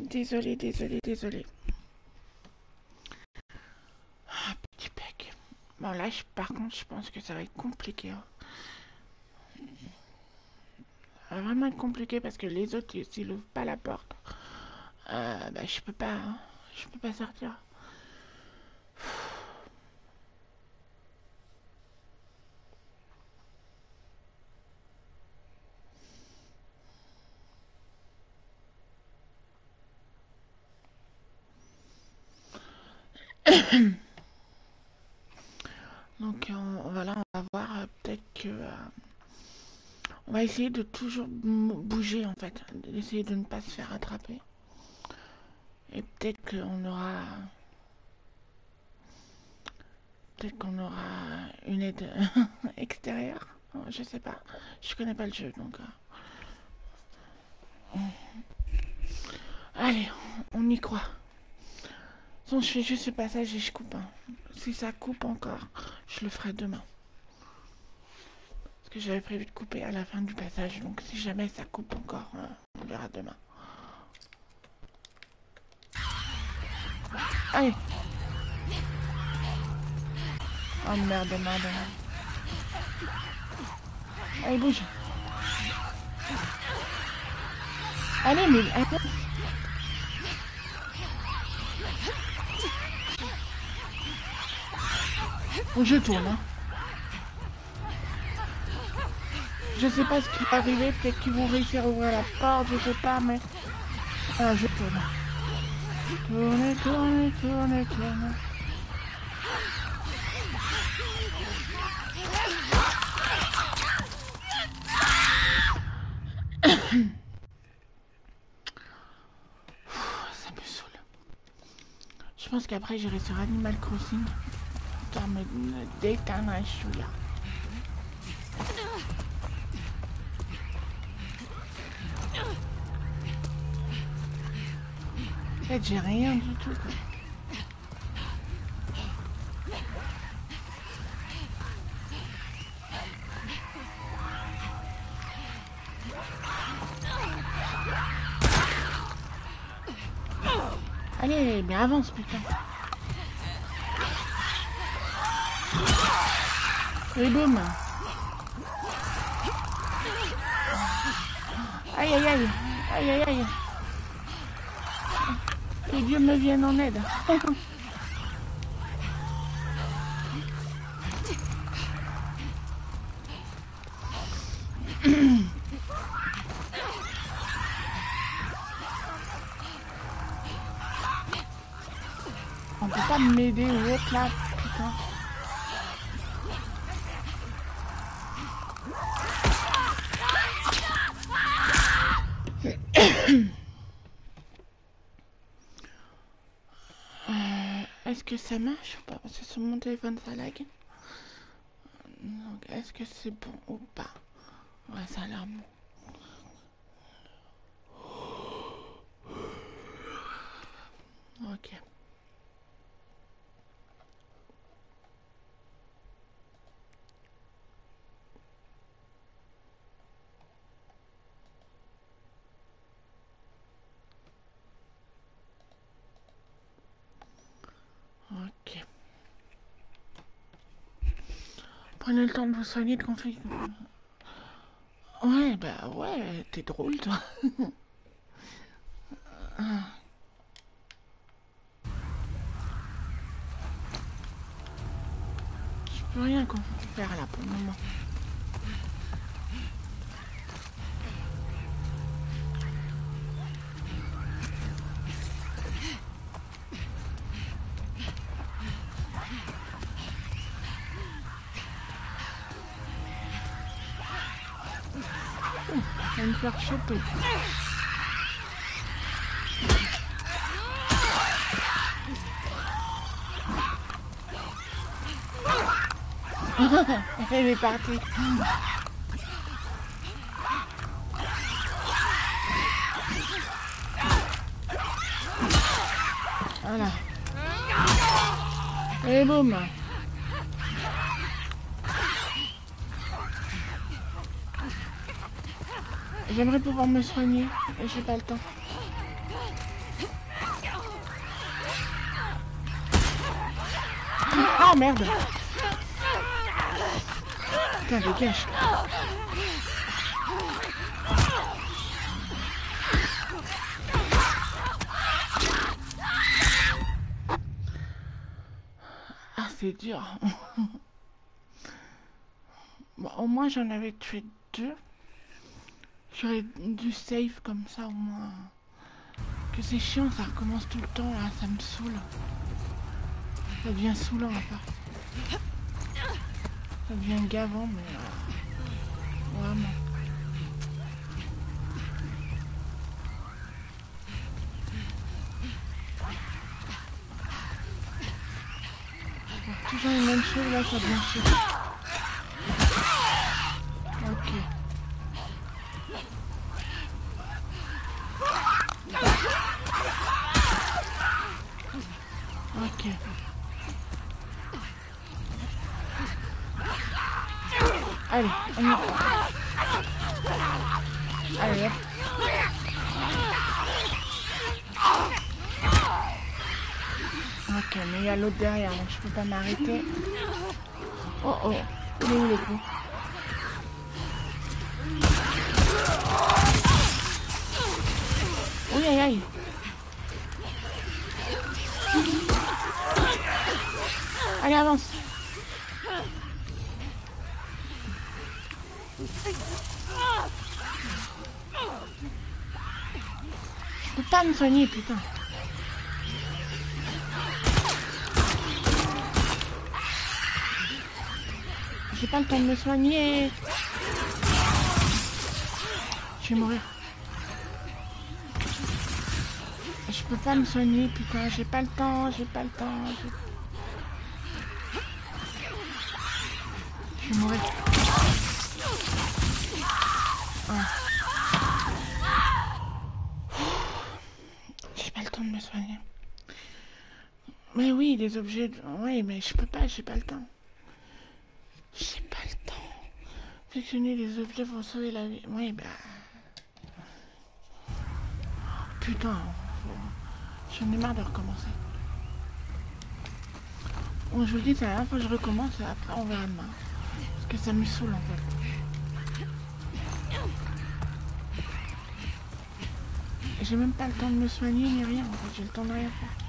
désolé, désolé, désolé. Ah, petit pec. Bon, là, par contre, je pense que ça va être compliqué. Hein. Ça va vraiment être compliqué parce que les autres, s'ils n'ouvrent pas la porte, euh, bah, je peux pas, hein. je peux pas sortir. Donc voilà, on va voir euh, peut-être que euh, on va essayer de toujours bouger en fait, d'essayer de ne pas se faire attraper. Et peut-être qu'on aura peut-être qu'on aura une aide extérieure. Je sais pas. Je connais pas le jeu donc. Euh, allez, on y croit. Je fais juste ce passage et je coupe. Hein. Si ça coupe encore, je le ferai demain. Parce que j'avais prévu de couper à la fin du passage. Donc si jamais ça coupe encore, hein, on verra demain. Allez Oh merde, merde, merde. Allez, bouge Allez, mais... Attends. Je tourne. Hein. Je sais pas ce qui va arriver, peut-être qu'ils vont réussir à ouvrir la porte, je sais pas, mais... Ah, je tourne. Tourne, tourne, tourne, tourne. Ça me saoule. Je pense qu'après j'irai sur Animal Crossing me détendre un chouïa. En fait, j'ai rien du tout. Allez, mais avance, putain. Et boum Aïe aïe aïe. Aïe aïe aïe. Que Dieu me vienne en aide. On peut pas m'aider ou autre là que ça marche ou pas? Parce que sur mon téléphone ça lag. Donc est-ce que c'est bon ou pas? Ouais, ça a bon. Ok. Prenez le temps de vous soigner, de conflit. Ouais, bah ouais, t'es drôle, toi. Je peux rien faire là pour le moment. Faire choper. Elle est partie. Voilà. Et boum. J'aimerais pouvoir me soigner, mais j'ai pas le temps. Ah oh, merde Putain, dégage Ah, c'est dur. bon, au moins j'en avais tué deux. J'aurais du safe comme ça au moins. Que c'est chiant, ça recommence tout le temps là, ça me saoule. Ça devient saoulant à part. Ça devient gavant, mais euh, vraiment. Toujours les mêmes choses là, ça devient chiant. Ok. Ok. Allez, on y va. Allez, hop. Ok, mais il y a l'autre derrière, donc je peux pas m'arrêter. Oh oh, il est où les coups Oui, aïe, aïe. Allez, avance. Soigner, putain. J'ai pas le temps de me soigner. Je vais mourir. Je peux pas me soigner, putain. J'ai pas le temps, j'ai pas le temps. Je vais mourir. Ah. J'ai pas le temps de me soigner. Mais oui, les objets... de- Oui, mais je peux pas, j'ai pas le temps. J'ai pas le temps. Sélectionner les objets pour sauver la vie. Oui, bah... Putain, faut- j'en ai marre de recommencer. Bon, je vous dis, c'est la dernière fois je recommence et après on verra demain. Parce que ça me saoule en fait. J'ai même pas le temps de me soigner ni rien en fait, j'ai le temps de rien faire.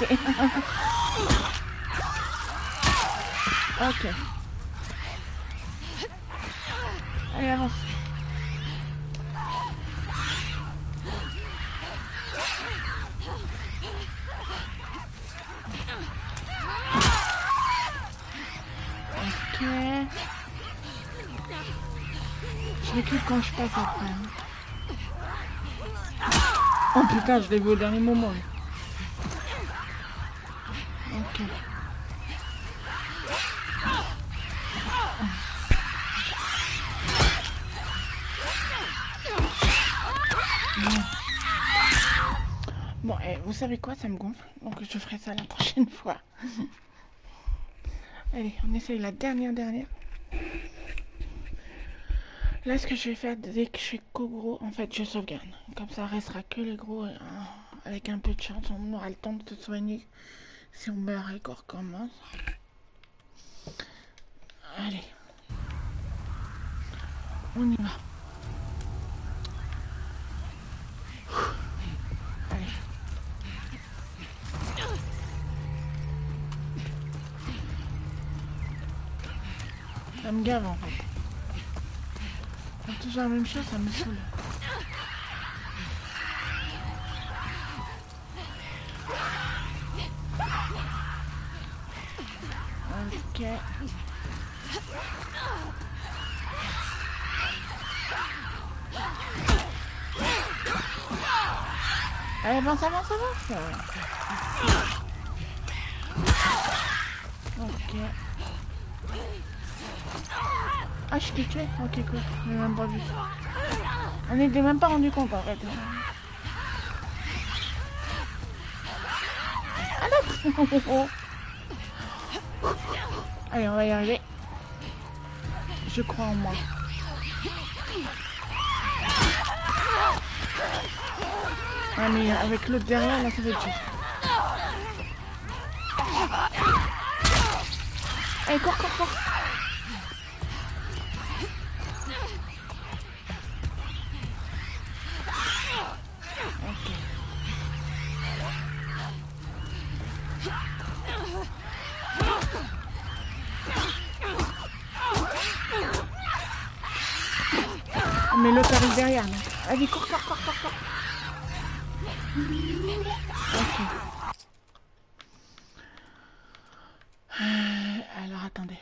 Raté. ok. Allez, avance. Ok. Je recule quand je passe après. Oh putain, je l'ai vu au dernier moment. Bon, eh, vous savez quoi, ça me gonfle, donc je ferai ça la prochaine fois. Allez, on essaye la dernière, dernière. Là, ce que je vais faire, dès que je suis qu'au gros, en fait, je sauvegarde. Comme ça, restera que les gros. euh, avec un peu de chance, on aura le temps de se soigner si on meurt et qu'on recommence. Allez. On y va. Me gave en fait. Faire toujours la même chose, ça me saoule. Ok. Allez, avance, avance, avance. Ok. Ah, je t'ai tué Ok, cool. On n'est même pas vu. On n'était même pas rendu compte en fait. Allez, on va y arriver. Je crois en moi. Ah mais avec l'autre derrière, là, ça être juste. Allez, cours, cours, cours. Mais l'autre arrive derrière. Allez, cours, cours, cours, cours, cours. Ok. Euh, alors attendez,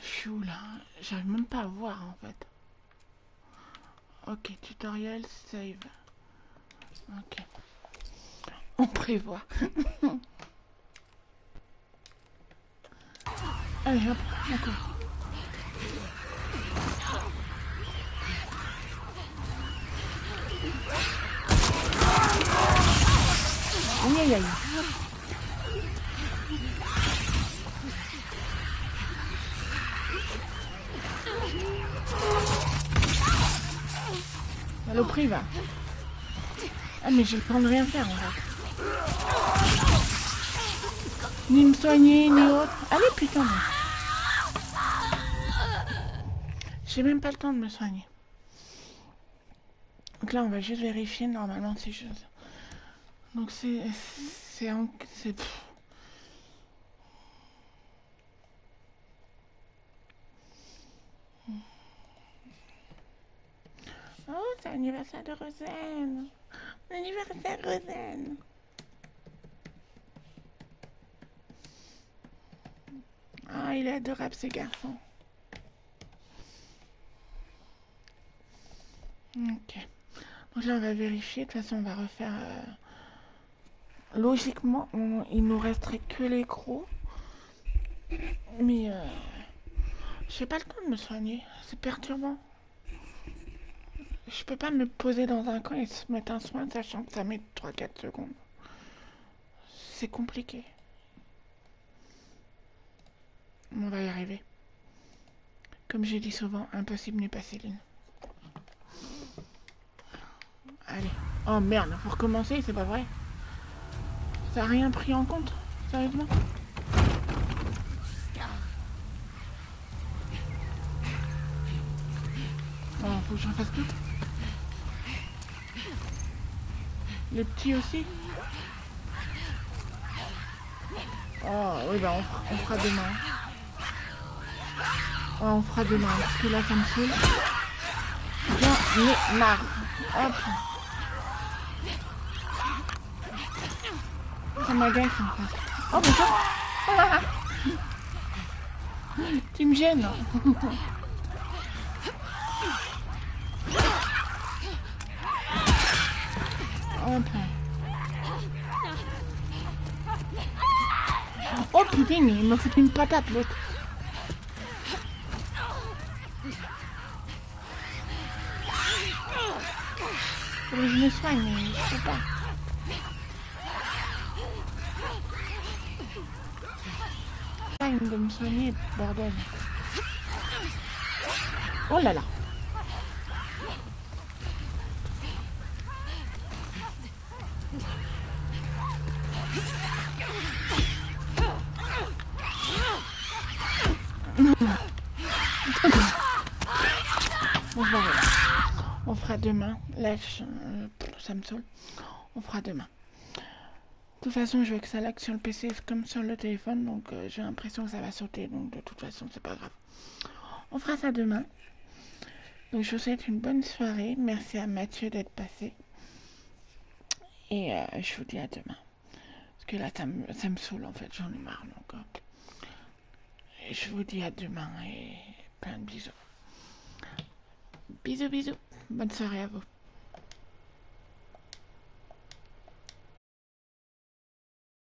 je suis où là? J'arrive même pas à voir en fait. Ok, tutoriel, save. Ok. On prévoit. Allez hop, d'accord. Aïe aïe va. Ah mais j'ai le temps de rien faire en fait. Ni me soigner, ni autre. Allez putain. J'ai même pas le temps de me soigner. Donc là on va juste vérifier normalement ces choses. Donc c'est... C'est... C'est... Oh, c'est l'anniversaire de Rosen. L'anniversaire Rosen. Ah, il est adorable, ce garçon. Ok. Donc là, on va vérifier. De toute façon, on va refaire... Euh, logiquement, il nous resterait que les crocs. Mais euh, j'ai pas le temps de me soigner. C'est perturbant. Je peux pas me poser dans un coin et se mettre un soin sachant que ça met 3-4 secondes. C'est compliqué. On va y arriver. Comme j'ai dit souvent, impossible n'est pas Céline. Allez. Oh merde, faut recommencer, c'est pas vrai. N'a rien pris en compte Sérieusement? Bon, faut que j'en fasse tout. Les petits aussi Oh, oui, bah on, fera demain. Oh, on fera demain, parce que là, ça me saoule. J'en ai marre. Hop. M'agace en fait. Oh bonjour Tu me gênes Oh putain, il m'a foutu une patate l'autre. Je me soigne, mais je sais pas. De me soigner, bordel. Oh là là. On fera demain. Là, ça me saoule. On fera demain. De toute façon, je veux que ça lag sur le PC comme sur le téléphone, donc euh, j'ai l'impression que ça va sauter, donc de toute façon, c'est pas grave. On fera ça demain. Donc, je vous souhaite une bonne soirée. Merci à Mathieu d'être passé. Et euh, je vous dis à demain. Parce que là, ça me, ça me saoule, en fait, j'en ai marre, donc. Et je vous dis à demain et plein de bisous. Bisous, bisous. Bonne soirée à vous.